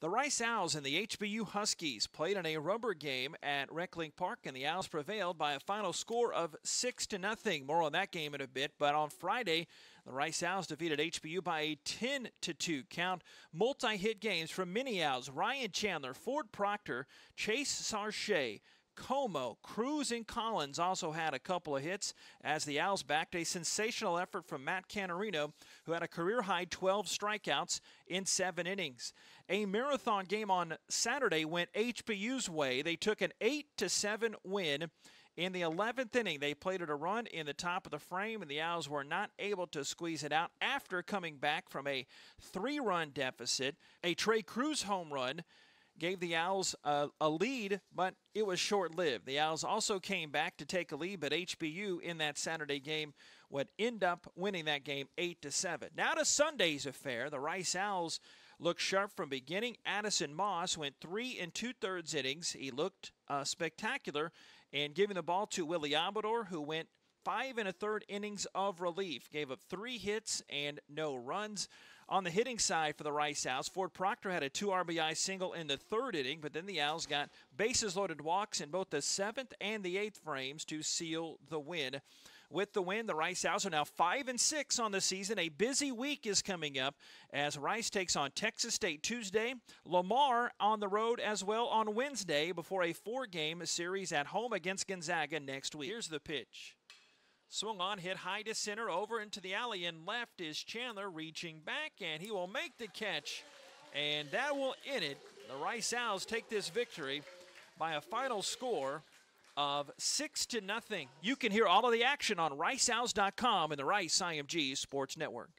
The Rice Owls and the HBU Huskies played in a rubber game at Reckling Park, and the Owls prevailed by a final score of six to nothing. More on that game in a bit. But on Friday, the Rice Owls defeated HBU by a 10 to 2 count. Multi-hit games from Mini Owls, Ryan Chandler, Ford Proctor, Chase Sarche, Como, Cruz, and Collins also had a couple of hits as the Owls backed a sensational effort from Matt Canterino, who had a career high 12 strikeouts in seven innings. A marathon game on Saturday went HBU's way. They took an 8 to 7 win. In the 11th inning, they played it a run in the top of the frame, and the Owls were not able to squeeze it out after coming back from a three run deficit. A Trei Cruz home run gave the Owls a, a lead, but it was short lived. The Owls also came back to take a lead, but HBU in that Saturday game would end up winning that game 8 to 7. Now to Sunday's affair. The Rice Owls looked sharp from beginning. Addison Moss went three and two thirds innings. He looked uh, spectacular and giving the ball to Willie Abador, who went five and a third innings of relief, gave up three hits and no runs. On the hitting side for the Rice Owls, Ford Proctor had a two RBI single in the third inning, but then the Owls got bases loaded walks in both the seventh and the eighth frames to seal the win. With the win, the Rice Owls are now five and six on the season. A busy week is coming up as Rice takes on Texas State Tuesday, Lamar on the road as well on Wednesday before a four-game series at home against Gonzaga next week. Here's the pitch. Swung on, hit high to center, over into the alley, and left is Chandler reaching back, and he will make the catch. And that will end it. The Rice Owls take this victory by a final score of six to nothing. You can hear all of the action on RiceOwls.com and the Rice IMG Sports Network.